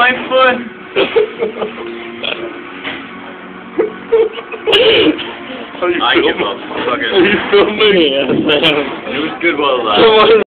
my foot. Are you I give up. Fuck. Are you filming? Yes, I am. It was good while it lasted.